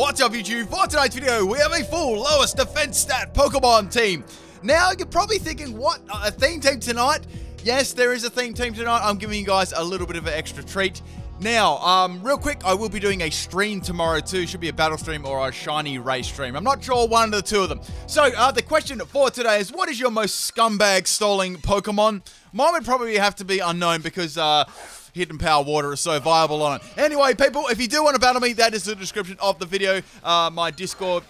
What's up YouTube? For tonight's video, we have a full lowest defense stat Pokemon team. Now, you're probably thinking, what, a theme team tonight? Yes, there is a theme team tonight. I'm giving you guys a little bit of an extra treat. Now, um, real quick, I will be doing a stream tomorrow too. Should be a battle stream or a shiny race stream. I'm not sure one of the two of them. So, uh, the question for today is, what is your most scumbag stalling Pokemon? Mine would probably have to be Unown because, uh, Hidden Power Water is so viable on it. Anyway, people, if you do want to battle me, that is the description of the video. Uh, my Discord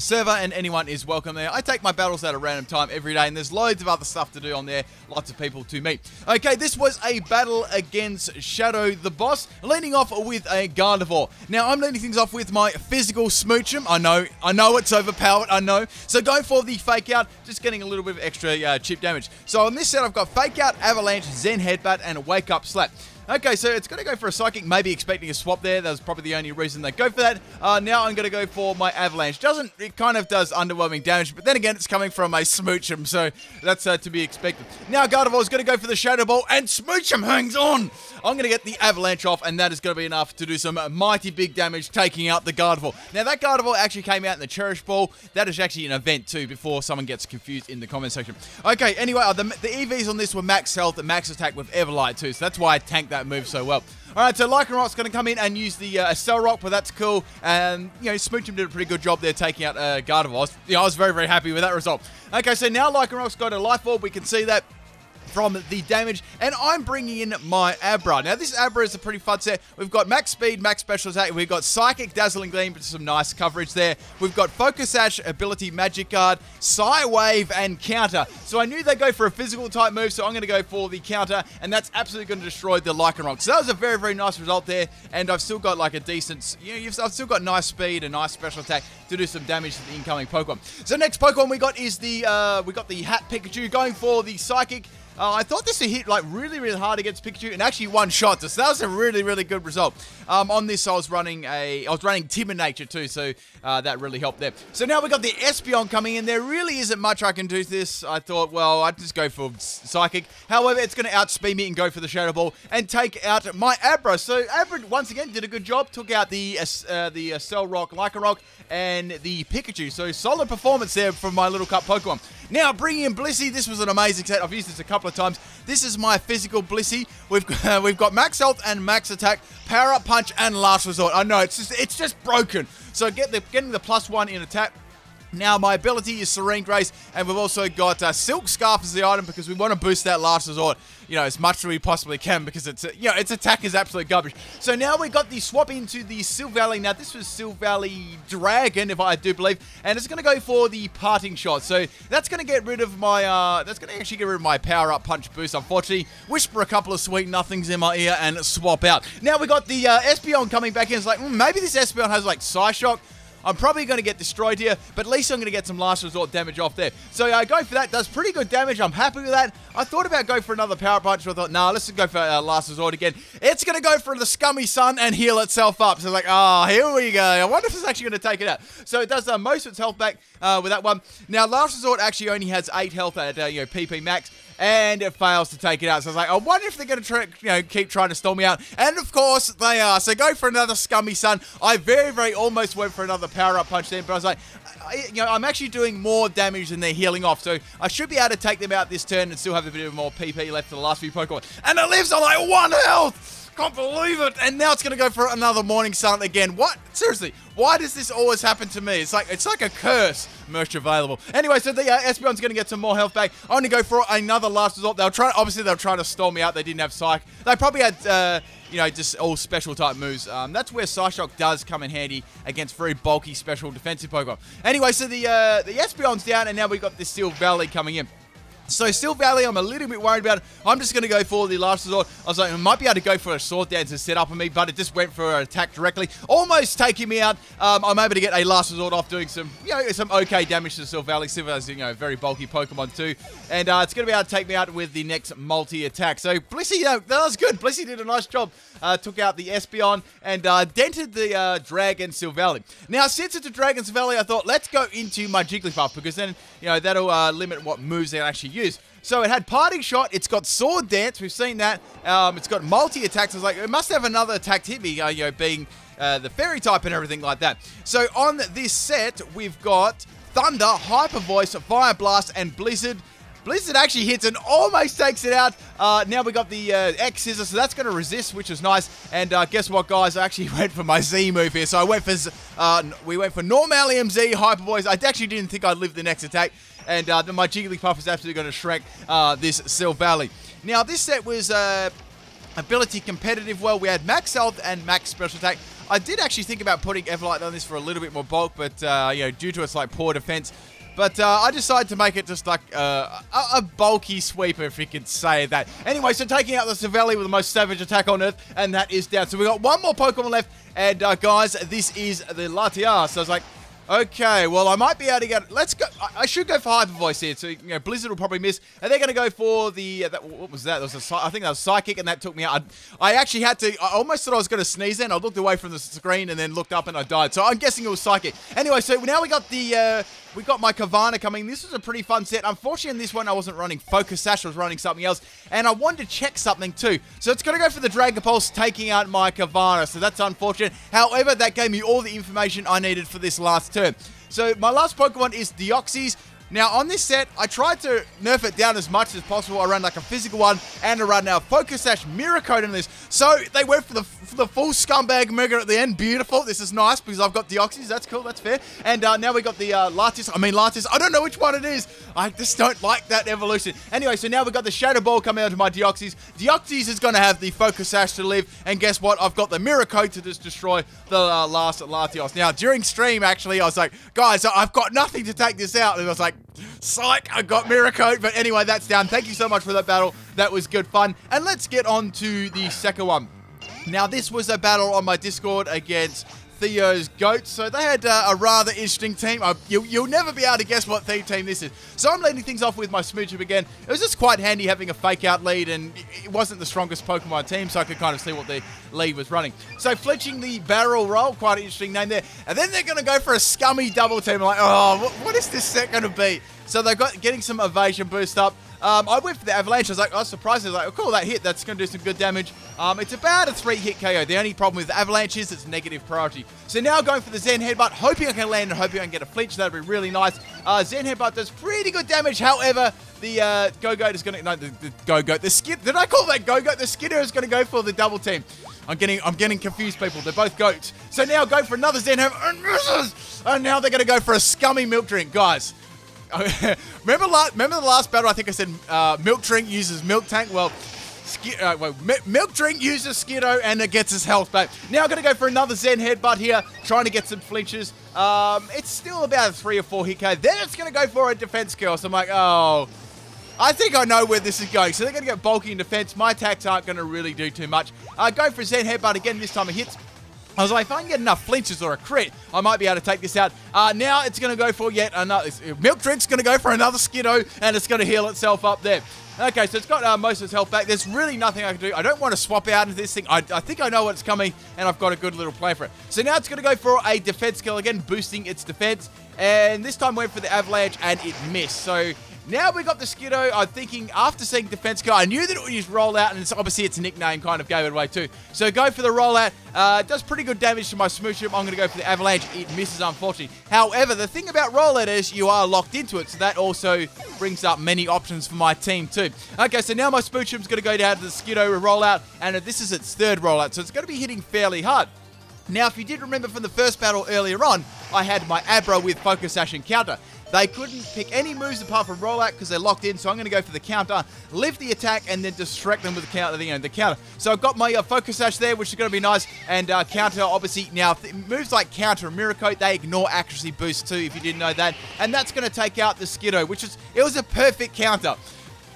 server and anyone is welcome there. I take my battles at a random time every day and there's loads of other stuff to do on there. Lots of people to meet. Okay, this was a battle against Shadow the Boss, leading off with a Gardevoir. Now, I'm leading things off with my physical Smoochum. I know, I know it's overpowered, I know. So going for the Fake Out, just getting a little bit of extra uh, chip damage. So on this set, I've got Fake Out, Avalanche, Zen Headbutt, and Wake Up Slap. Okay, so it's going to go for a Psychic, maybe expecting a swap there. That was probably the only reason they go for that. Uh, now I'm going to go for my Avalanche. Doesn't, it kind of does underwhelming damage, but then again, it's coming from a Smoochum, so that's uh, to be expected. Now Gardevoir is going to go for the Shadow Ball, and Smoochum hangs on! I'm going to get the Avalanche off, and that is going to be enough to do some mighty big damage, taking out the Gardevoir. Now, that Gardevoir actually came out in the Cherish Ball. That is actually an event, too, before someone gets confused in the comment section. Okay, anyway, uh, the, the EVs on this were max health and max attack with Eviolite, too, so that's why I tanked that move so well. All right, so Lycanroc's going to come in and use the uh, Stealth Rock, but that's cool. And, you know, Smoochum did a pretty good job there taking out uh, Gardevoir. You know, I was very, very happy with that result. Okay, so now Lycanroc's got a Life Orb. We can see that from the damage, and I'm bringing in my Abra. Now, this Abra is a pretty fun set. We've got max speed, max special attack. We've got Psychic, Dazzling Gleam, some nice coverage there. We've got Focus Sash, Ability, Magic Guard, Psywave, and Counter. So I knew they'd go for a physical type move, so I'm going to go for the Counter, and that's absolutely going to destroy the Lycanroc. So that was a very, very nice result there, and I've still got like a decent, you know, I've still got nice speed and nice special attack to do some damage to the incoming Pokemon. So next Pokemon we got is the, uh, we got the Hat Pikachu going for the Psychic. Uh, I thought this would hit like really, really hard against Pikachu, and actually one shot. So that was a really, really good result. Um, on this, I was running a, I was running Timid Nature too, so uh, that really helped there. So now we got the Espeon coming in. There really isn't much I can do to this. I thought, well, I'd just go for Psychic. However, it's going to outspeed me and go for the Shadow Ball and take out my Abra. So Abra once again did a good job. Took out the uh, the uh, Stealth Rock, Lycanroc, and the Pikachu. So solid performance there from my little cup Pokemon. Now bringing in Blissey. This was an amazing set. I've used this a couple of times. This is my physical Blissey. We've uh, we've got max health and max attack, power up punch, and last resort. I know it's just it's just broken. So get the getting the plus one in attack. Now, my ability is Serene Grace, and we've also got uh, Silk Scarf as the item because we want to boost that last resort, you know, as much as we possibly can because it's, you know, its attack is absolute garbage. So now we got the swap into the Silvally. Now, this was Silvally Dragon, if I do believe, and it's going to go for the Parting Shot. So that's going to get rid of my, uh, that's going to actually get rid of my Power Up Punch boost, unfortunately. Whisper a couple of sweet nothings in my ear and swap out. Now we got the uh, Espeon coming back in. It's like, mm, maybe this Espeon has like Psyshock. I'm probably going to get destroyed here, but at least I'm going to get some last resort damage off there. So uh, go for that. Does pretty good damage. I'm happy with that. I thought about going for another power punch, but I thought, nah, let's just go for uh, last resort again. It's going to go for the scummy sun and heal itself up. So like, ah, oh, here we go. I wonder if it's actually going to take it out. So it does uh, most of its health back uh, with that one. Now, last resort actually only has 8 health at, uh, you know, PP max and it fails to take it out. So I was like, I wonder if they're going to you know, keep trying to stall me out. And of course, they are. So go for another scummy sun. I very, very almost went for another power up punch then, but I was like, I, you know, I'm actually doing more damage than they're healing off. So I should be able to take them out this turn and still have a bit of more PP left for the last few Pokemon. And it lives on like one health! Can't believe it. And now it's going to go for another Morning Sun again. What? Seriously, why does this always happen to me? It's like it's like a curse. Merch available. Anyway, so the uh, Espeon's going to get some more health back. I only go for another last resort. They'll try. Obviously, they'll try to stall me out. They didn't have Psych. They probably had, uh, you know, just all special type moves. Um, that's where Psyshock does come in handy against very bulky special defensive Pokemon. Anyway, so the uh, the Espeon's down, and now we've got this Silvally coming in. So Silvally, I'm a little bit worried about it. I'm just going to go for the last resort. I was like, I might be able to go for a sword dance and set up on me, but it just went for an attack directly, almost taking me out. Um, I'm able to get a last resort off doing some, you know, some okay damage to Silvally. Silvally's, you know, very bulky Pokemon too, and uh, it's going to be able to take me out with the next multi-attack. So Blissey, know, that was good. Blissey did a nice job. Uh, took out the Espeon and uh, dented the uh, Dragon Silvally. Now, since it's a Dragon Silvally, I thought let's go into my Jigglypuff because then, you know, that'll uh, limit what moves they actually use. So it had Parting Shot, it's got Sword Dance, we've seen that. Um, it's got multi-attacks. I was like, it must have another attack hit me, uh, you know, being uh, the fairy type and everything like that. So on this set, we've got Thunder, Hyper Voice, Fire Blast, and Blizzard. Blizzard actually hits and almost takes it out. Uh, now we got the uh, X Scissor, so that's going to resist, which is nice. And uh, guess what, guys? I actually went for my Z move here. So I went for uh, we went for Normalium Z Hyper Voice. I actually didn't think I'd live the next attack, and uh, my Jigglypuff is absolutely going to shrek uh, this Silvally. Now this set was ability competitive. Well, we had max health and max special attack. I did actually think about putting Eviolite on this for a little bit more bulk, but you know, due to its like poor defense. But uh, I decided to make it just like uh, a, bulky sweeper, if you could say that. Anyway, so taking out the Silvally with the most savage attack on Earth, and that is down. So we got one more Pokemon left, and uh, guys, this is the Latias. So I was like, Okay, well, I might be able to get... Let's go... I, should go for Hyper Voice here. So, you know, Blizzard will probably miss. And they're going to go for the... Uh, that, what was that? that was a, I think that was Psychic, and that took me out. I, I actually had to... I almost thought I was going to sneeze then. I looked away from the screen and then looked up and I died. So I'm guessing it was Psychic. Anyway, so now we got the... Uh, we got my Carvanha coming. This was a pretty fun set. Unfortunately, in this one, I wasn't running Focus Sash. I was running something else. And I wanted to check something too. So it's going to go for the Dragon Pulse, taking out my Carvanha. So that's unfortunate. However, that gave me all the information I needed for this last turn. So my last Pokemon is Deoxys. Now, on this set, I tried to nerf it down as much as possible. I ran like a physical one and I ran now Focus Sash Mirror Coat in this. So they went for the, for the full scumbag mega at the end. Beautiful. This is nice because I've got Deoxys. That's cool. That's fair. And uh, now we got the uh, Latias. I mean, Latias. I don't know which one it is. I just don't like that evolution. Anyway, so now we've got the Shadow Ball coming out of my Deoxys. Deoxys is going to have the Focus Sash to live. And guess what? I've got the Mirror Coat to just destroy the uh, last Latios. Now, during stream, actually, I was like, guys, I've got nothing to take this out. And I was like, Psych, I got Miracle. But anyway, that's down. Thank you so much for that battle. That was good fun. And let's get on to the second one. Now, this was a battle on my Discord against Theo's Goats. So they had uh, a rather interesting team. Uh, you, will never be able to guess what theme team this is. So I'm leading things off with my Smoochum again. It was just quite handy having a fake out lead, and it wasn't the strongest Pokemon team, so I could kind of see what the lead was running. So fletching the barrel roll, quite an interesting name there. And then they're going to go for a scummy double team. I'm like, oh, what, what is this set going to be? So they've got getting some evasion boost up. Um, I went for the Avalanche. I was like, I was surprised. I was like, oh, cool, that hit. That's going to do some good damage. Um, it's about a three-hit KO. The only problem with the Avalanche is it's negative priority. So now going for the Zen Headbutt, hoping I can land and hoping I can get a flinch. That would be really nice. Uh, Zen Headbutt does pretty good damage. However, the uh, Gogoat is going to... No, the, the Gogoat. The Skid... Did I call that Gogoat? The Skiddo is going to go for the double team. I'm getting I'm getting confused, people. They're both goats. So now go for another Zen Headbutt. And now they're going to go for a scummy milk drink. Guys, remember, remember the last battle? I think I said uh, milk drink uses Miltank. Well, Sk- uh, well, milk drink uses Skiddo and it gets his health back. Now I'm going to go for another Zen headbutt here, trying to get some flinches. Um, it's still about a three or four hit K. Then it's going to go for a Defense Curl. So I'm like, oh, I think I know where this is going. So they're going to get bulky in defense. My attacks aren't going to really do too much. Uh, go for Zen headbutt again. This time it hits. I was like, if I can get enough flinches or a crit, I might be able to take this out. Uh, now it's going to go for yet another. Milk Drink's going to go for another Skiddo, and it's going to heal itself up there. Okay, so it's got uh, most of its health back. There's really nothing I can do. I don't want to swap out into this thing. I, I think I know what's coming, and I've got a good little play for it. So now it's going to go for a Defense Curl again, boosting its defense. And this time went for the avalanche, and it missed. So now we got the Skiddo. I'm thinking after seeing Defense Curl, I knew that it would use Rollout, and it's obviously its nickname kind of gave it away too. So go for the Rollout. Uh, does pretty good damage to my Smoochum. I'm going to go for the Avalanche. It misses, unfortunately. However, the thing about Rollout is you are locked into it, so that also brings up many options for my team too. Okay, so now my Smoochum's going to go down to the Skiddo Rollout, and this is its third Rollout, so it's going to be hitting fairly hard. Now, if you did remember from the first battle earlier on, I had my Abra with Focus Sash and Counter. They couldn't pick any moves apart from rollout because they're locked in, so I'm going to go for the counter, lift the attack, and then distract them with the counter. You know, the counter. So I've got my uh, focus sash there, which is going to be nice, and uh, counter obviously now moves like counter and mirror coat they ignore accuracy boost too, if you didn't know that, and that's going to take out the Skiddo, which is it was a perfect counter.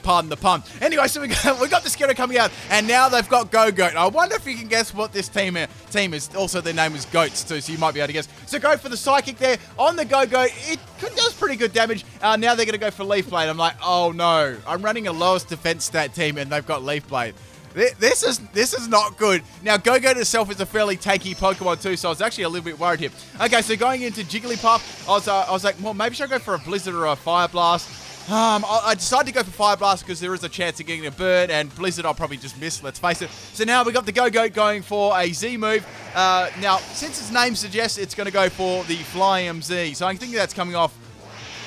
Pardon the pun. Anyway, so we got, we got the Skiddo coming out, and now they've got Gogoat. I wonder if you can guess what this team team is. Also, their name is Goats too, so you might be able to guess. So go for the Psychic there on the Gogoat. It does pretty good damage. Uh, now they're going to go for Leaf Blade. I'm like, oh no. I'm running a lowest defense stat team, and they've got Leaf Blade. This is this is not good. Now, Gogoat itself is a fairly tanky Pokemon too, so I was actually a little bit worried here. Okay, so going into Jigglypuff, I was, uh, I was like, well, maybe should I go for a Blizzard or a Fire Blast? Um, I decided to go for Fire Blast because there is a chance of getting a bird, and Blizzard I'll probably just miss, let's face it. So now we got the Gogoat going for a Z move. Uh, now, since its name suggests it's going to go for the Flyinium Z, so I think that's coming off.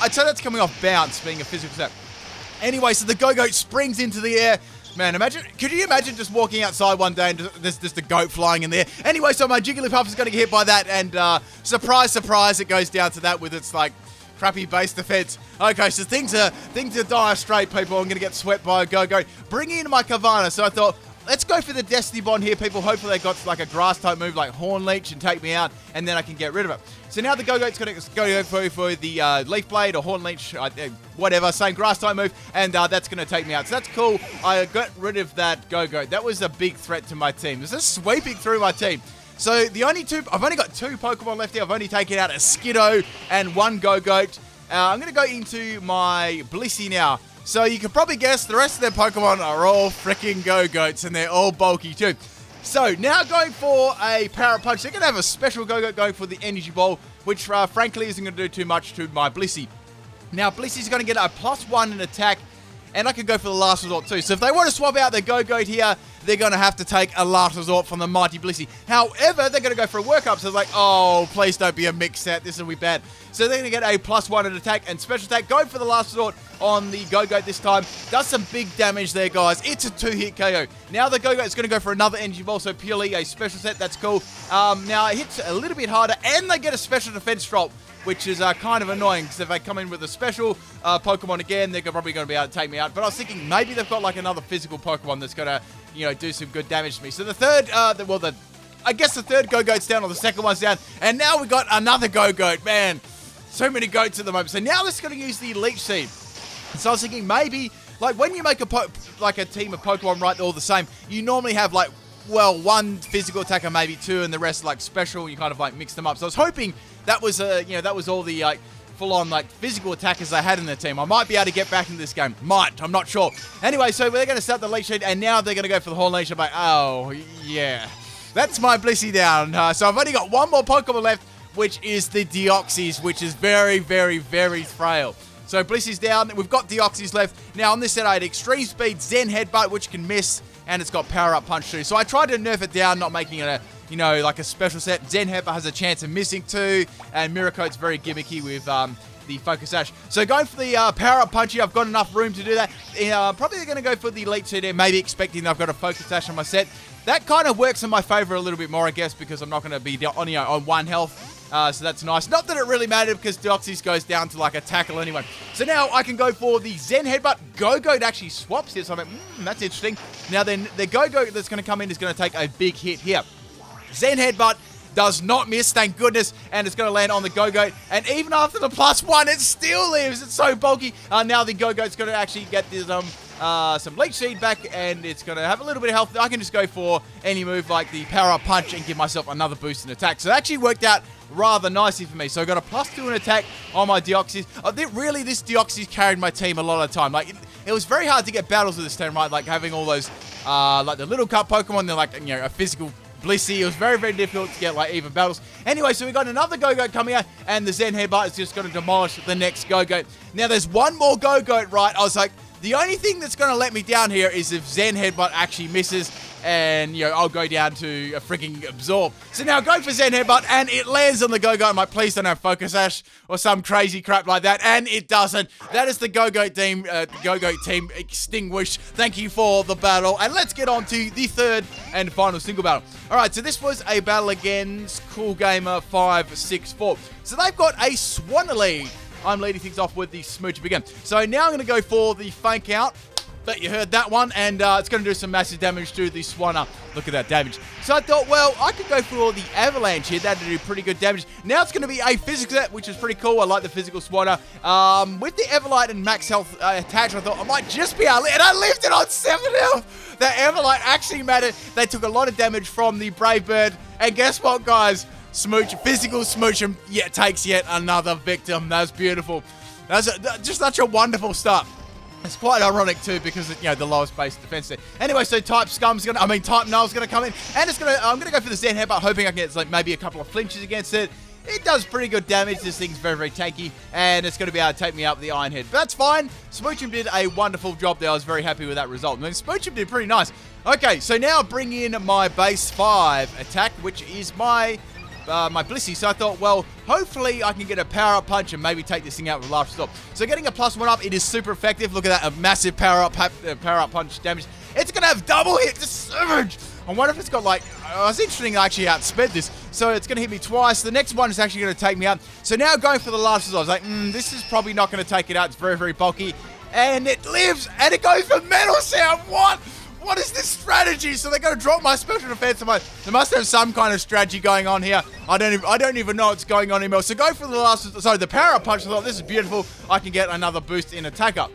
I'd say that's coming off bounce, being a physical step. Anyway, so the Gogoat springs into the air. Man, imagine, could you imagine just walking outside one day and there's just a goat flying in there? Anyway, so my Jigglypuff is going to get hit by that, and uh, surprise, surprise, it goes down to that with its, like, crappy base defense. Okay, so things are things are dire straight, people. I'm going to get swept by a go-go. Bring in my Carvanha. So I thought, let's go for the Destiny Bond here, people. Hopefully they got like a grass type move like Horn Leech and take me out, and then I can get rid of it. So now the Gogoat's going to go for, for the uh, Leaf Blade or Horn Leech, uh, whatever, same grass type move, and uh, that's going to take me out. So that's cool. I got rid of that Gogoat. That was a big threat to my team. This is sweeping through my team. So the only two, I've only got two Pokemon left here. I've only taken out a Skiddo and one Gogoat. Uh, I'm going to go into my Blissey now. So you can probably guess the rest of their Pokemon are all freaking Gogoats and they're all bulky too. So now going for a Power Punch. They're going to have a special Gogoat going for the Energy Ball, which uh, frankly isn't going to do too much to my Blissey. Now Blissey's going to get a plus one in attack and I could go for the last resort too. So if they want to swap out their Gogoat here, they're going to have to take a last resort from the Mighty Blissey. However, they're going to go for a workup, so it's like, oh, please don't be a mix set. This will be bad. So they're going to get a plus one in attack and special attack. Go for the last resort on the Gogoat this time. Does some big damage there, guys. It's a two-hit KO. Now the Gogoat is going to go for another Energy Ball, so purely a special set. That's cool. Um, now it hits a little bit harder, and they get a special defense drop which is uh, kind of annoying because if they come in with a special uh, Pokemon again, they're probably going to be able to take me out. But I was thinking maybe they've got like another physical Pokemon that's going to, you know, do some good damage to me. So the third, uh, the, well, the I guess the third Gogoat's down or the second one's down. And now we got another Gogoat. Man, so many goats at the moment. So now it's going to use the Leech Seed. So I was thinking maybe, like when you make a like a team of Pokemon, right, all the same, you normally have like well, one physical attacker, maybe two, and the rest like special. You kind of like mix them up. So I was hoping that was uh, you know that was all the like full-on like physical attackers they had in their team. I might be able to get back into this game. Might. I'm not sure. Anyway, so they're going to start the Leech Seed, and now they're going to go for the whole nation. Like, oh yeah, that's my Blissey down. Uh, so I've only got one more Pokemon left, which is the Deoxys, which is very, very, very frail. So Blissey's down. We've got Deoxys left. Now on this set, I had Extreme Speed, Zen Headbutt, which can miss, and it's got Power Up Punch too. So I tried to nerf it down, not making it a you know, like a special set. Zen Headbutt has a chance of missing too, and Mirror Coat's very gimmicky with um, the Focus Sash. So going for the uh, Power Up Punchy, I've got enough room to do that. Uh, probably going to go for the Elite there, maybe expecting that I've got a Focus Sash on my set. That kind of works in my favor a little bit more, I guess, because I'm not going to be on, you know, on one health. Uh, so that's nice. Not that it really mattered because Deoxys goes down to like a tackle anyway. So now I can go for the Zen Headbutt. Gogoat actually swaps here. So I'm like, mm, that's interesting. Now then, the Gogoat that's going to come in is going to take a big hit here. Zen Headbutt does not miss, thank goodness, and it's going to land on the Gogoat. And even after the plus one, it still lives. It's so bulky. Uh, now the Gogoat's going to actually get this, um, uh, some Leech Seed back, and it's going to have a little bit of health. I can just go for any move like the Power Up Punch and give myself another boost in attack. So it actually worked out rather nicely for me. So I got a plus two in attack on my Deoxys. Uh, really, this Deoxys carried my team a lot of the time. Like, it, it was very hard to get battles with this team, right? Like, having all those, uh, like the little cup Pokemon, they're like, you know, a physical Blissey. It was very, very difficult to get like even battles. Anyway, so we got another Gogoat coming out, and the Zen Headbutt is just going to demolish the next Gogoat. Now, there's one more Gogoat, right? I was like, the only thing that's going to let me down here is if Zen Headbutt actually misses and, you know, I'll go down to a freaking Absorb. So now go for Zen Headbutt and it lands on the Go-Go. I'm like, please don't have Focus Sash or some crazy crap like that. And it doesn't. That is the Go-Go team, uh, Go-Go team extinguished. Thank you for the battle. And let's get on to the third and final single battle. All right, so this was a battle against Cool Gamer 564. So they've got a Swanna I'm leading things off with the Smoochum again. So now I'm going to go for the Fake Out. Bet you heard that one, and uh, it's going to do some massive damage to the Swanna. Look at that damage. So I thought, well, I could go for the Avalanche here. That'd do pretty good damage. Now it's going to be a physical set, which is pretty cool. I like the physical Swanna. Um, with the Eviolite and max health uh, attached, I thought I might just be to, and I lived it on 7 health. The Eviolite actually mattered. They took a lot of damage from the Brave Bird, and guess what, guys? Smooch, physical smooch, and yeah, takes yet another victim. That's beautiful. That's a, just such a wonderful start. It's quite ironic too because you know the lowest base defense there. Anyway, so Type Scum's gonna, I mean Type Null's gonna come in, and it's gonna, I'm gonna go for the Zen Headbutt, hoping I can get like maybe a couple of flinches against it. It does pretty good damage. This thing's very, very tanky, and it's going to be able to take me out with the Iron Head. But that's fine. Smoochum did a wonderful job there. I was very happy with that result. I mean, Smoochum did pretty nice. Okay, so now bring in my base 5 attack, which is my uh, my Blissey. So I thought, well, hopefully I can get a power-up punch and maybe take this thing out with last stop. So getting a plus one up, it is super effective. Look at that, a massive power-up uh, power-up punch damage. It's going to have double hit, just savage. I wonder if it's got like, uh, it's interesting I actually outsped this. So it's going to hit me twice. The next one is actually going to take me out. So now going for the last result, I was like, mm, this is probably not going to take it out. It's very, very bulky. And it lives, and it goes for Metal Sound. What? What is this strategy? So they're going to drop my special defense. My, they must have some kind of strategy going on here. I don't even, I don't even know what's going on anymore. So go for the last, sorry, the power punch. I thought this is beautiful. I can get another boost in attack up.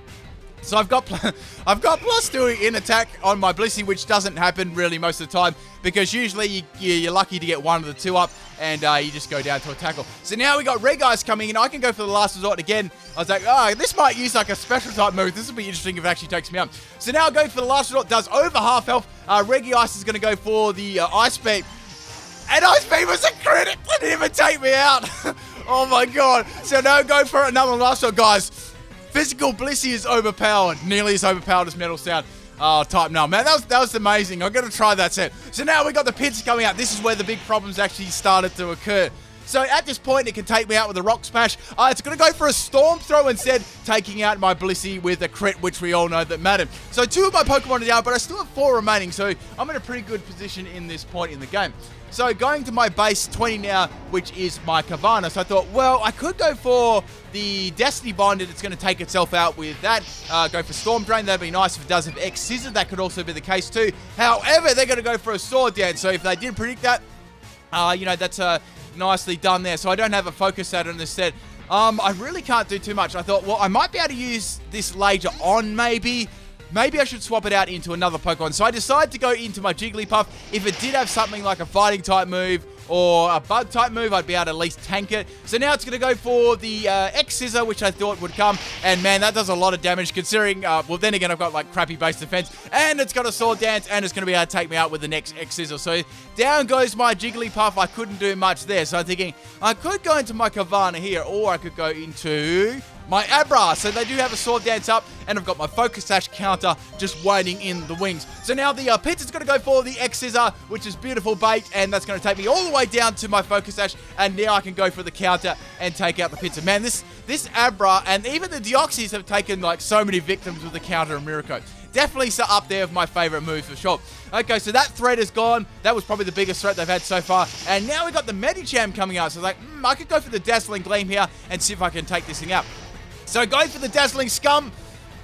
So I've got I've got plus two in attack on my Blissey, which doesn't happen really most of the time because usually you, are lucky to get one of the two up and uh, you just go down to a tackle. So now we got Regice coming in. I can go for the last resort again. I was like, oh, this might use like a special type move. This will be interesting if it actually takes me out. So now going for the last resort does over half health. Uh, Regice is going to go for the uh, Ice Beam. And Ice Beam was a crit. didn't even take me out. oh my god. So now go for another last shot, guys. Physical Blissey is overpowered. Nearly as overpowered as Metal Sound. Oh, type no. Man, that was, that was amazing. I'm going to try that set. So now we got the pits coming out. This is where the big problems actually started to occur. So at this point, it can take me out with a Rock Smash. Uh, it's going to go for a Storm Throw instead, taking out my Blissey with a crit, which we all know that mattered. So two of my Pokemon are down, but I still have four remaining, so I'm in a pretty good position in this point in the game. So going to my base 20 now, which is my Carvanha. So I thought, well, I could go for the Destiny Bond, and it's going to take itself out with that. Uh, go for Storm Drain. That'd be nice if it does have X Scissor. That could also be the case too. However, they're going to go for a Sword Dance. So if they did predict that, uh, you know, that's uh, nicely done there. So I don't have a focus sash on this set. Um, I really can't do too much. I thought, well, I might be able to use this later on, maybe. Maybe I should swap it out into another Pokemon. So I decided to go into my Jigglypuff. If it did have something like a fighting type move or a bug type move, I'd be able to at least tank it. So now it's going to go for the uh, X Scissor, which I thought would come. And man, that does a lot of damage considering, uh, well, then again, I've got like crappy base defense. And it's got a Sword Dance, and it's going to be able to take me out with the next X Scissor. So down goes my Jigglypuff. I couldn't do much there. So I'm thinking I could go into my Carvanha here, or I could go into my Abra. So they do have a sword dance up, and I've got my Focus Sash counter just waiting in the wings. So now the uh, Pinsir's going to go for the X Scissor, which is beautiful bait, and that's going to take me all the way down to my Focus Sash, and now I can go for the counter and take out the Pinsir. Man, this, this Abra, and even the Deoxys have taken like so many victims with the counter and Miracle. Definitely up there of my favorite moves for sure. Okay, so that threat is gone. That was probably the biggest threat they've had so far. And now we got the Medicham coming out. So like, mm, I could go for the Dazzling Gleam here and see if I can take this thing out. So going for the Dazzling Scum.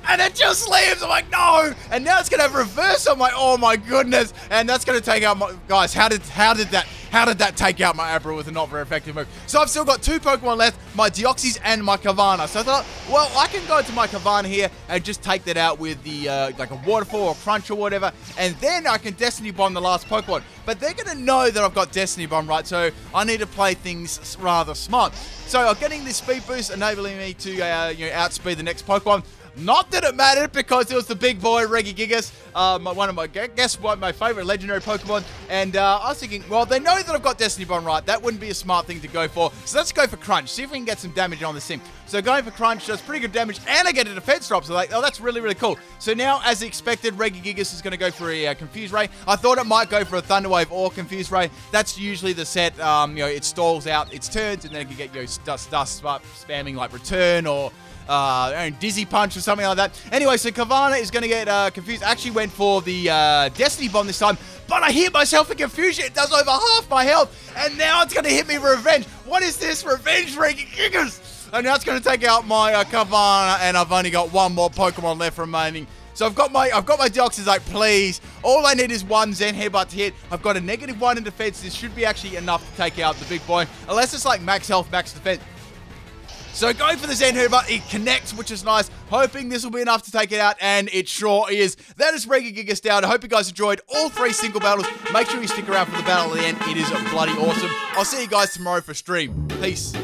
And it just leaves. I'm like, no. And now it's gonna have reverse. I'm like, oh my goodness. And that's gonna take out my guys. How did how did that how did that take out my Abra with a not very effective move? So I've still got two Pokemon left, my Deoxys and my Carvanha. So I thought, well, I can go to my Carvanha here and just take that out with the uh, like a Waterfall or Crunch or whatever, and then I can Destiny Bond the last Pokemon. But they're gonna know that I've got Destiny Bond, right? So I need to play things rather smart. So I'm getting this speed boost, enabling me to uh, you know outspeed the next Pokemon. Not that it mattered because it was the big boy Regigigas, uh, one of my guess what my favorite legendary Pokemon. And uh, I was thinking, well, they know that I've got Destiny Bond right. That wouldn't be a smart thing to go for. So let's go for Crunch. See if we can get some damage on this thing. So going for Crunch does pretty good damage, and I get a defense drop. So like, oh, that's really really cool. So now, as expected, Regigigas is going to go for a uh, Confuse Ray. I thought it might go for a Thunder Wave or Confuse Ray. That's usually the set. Um, you know, it stalls out its turns, and then it can get you know, dust dust spamming like Return or uh, Dizzy Punch or something like that. Anyway, so Carvanha is going to get uh, confused. Actually went for the uh, Destiny Bond this time, but I hit myself in confusion. It does over half my health, and now it's going to hit me Revenge. What is this? Revenge Ranking Kickers! And now it's going to take out my uh, Carvanha, and I've only got one more Pokemon left remaining. So I've got my I've got my Deoxys like, please. All I need is one Zen Headbutt to hit. I've got a negative one in defense. This should be actually enough to take out the big boy. Unless it's like max health, max defense. So going for the Zenhoover, it connects, which is nice. Hoping this will be enough to take it out, and it sure is. That is Regigigas down. I hope you guys enjoyed all three single battles. Make sure you stick around for the battle at the end. It is bloody awesome. I'll see you guys tomorrow for stream. Peace.